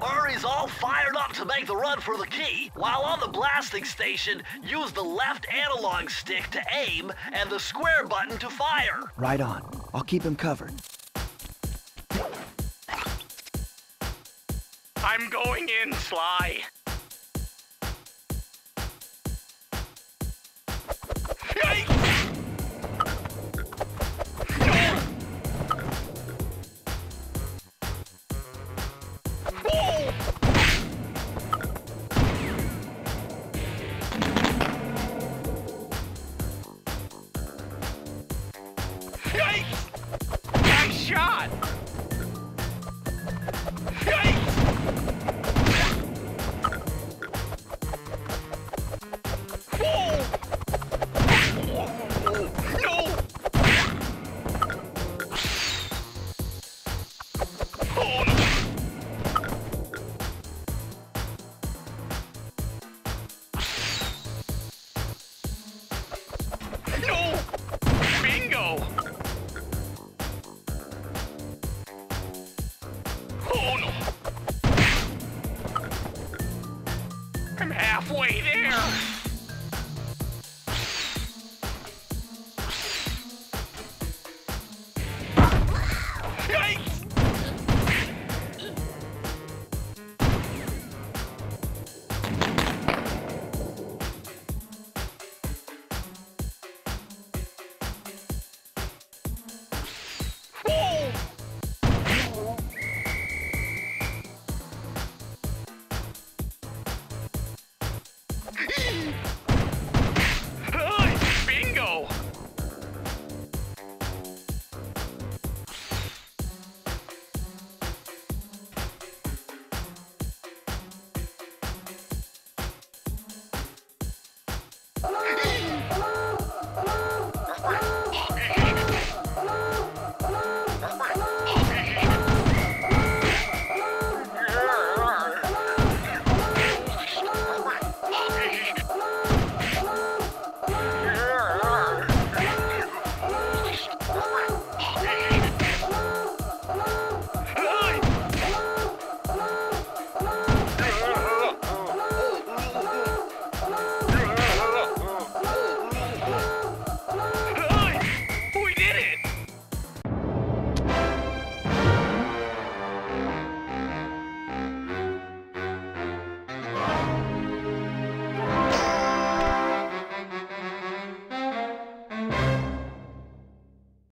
Murray's all fired up to make the run for the key. While on the blasting station, use the left analog stick to aim and the square button to fire. Right on. I'll keep him covered. I'm going in, Sly. Yikes! Nice shot! I'm halfway there! Hey!